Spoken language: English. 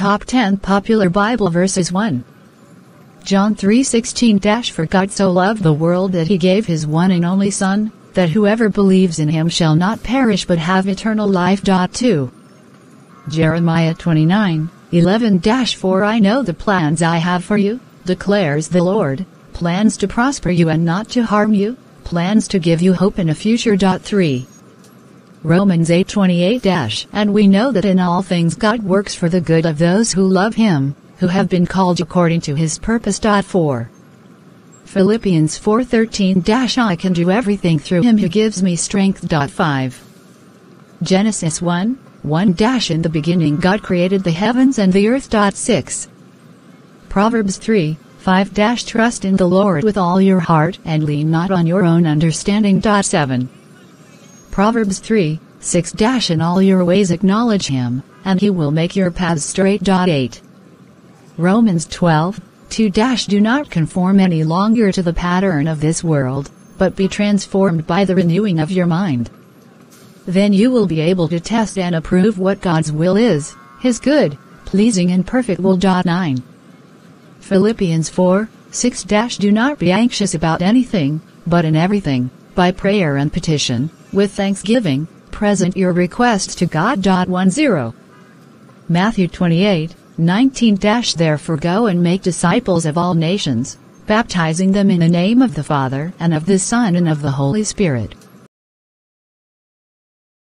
Top 10 Popular Bible Verses 1. John 3:16 For God so loved the world that he gave his one and only Son, that whoever believes in him shall not perish but have eternal life. 2. Jeremiah 29, 11 For I know the plans I have for you, declares the Lord, plans to prosper you and not to harm you, plans to give you hope in a future. 3. Romans 8:28 And we know that in all things God works for the good of those who love him, who have been called according to his purpose. 4. Philippians 4:13 I can do everything through him who gives me strength. 5. Genesis 1 1 In the beginning God created the heavens and the earth. 6. Proverbs 3 5 Trust in the Lord with all your heart and lean not on your own understanding. 7. Proverbs 3, 6 In all your ways acknowledge him, and he will make your paths straight. 8. Romans 12, 2 Do not conform any longer to the pattern of this world, but be transformed by the renewing of your mind. Then you will be able to test and approve what God's will is, his good, pleasing and perfect will. 9. Philippians 4, 6 Do not be anxious about anything, but in everything, by prayer and petition, with thanksgiving, present your requests to God. 10. Matthew 28, 19 Therefore go and make disciples of all nations, baptizing them in the name of the Father and of the Son and of the Holy Spirit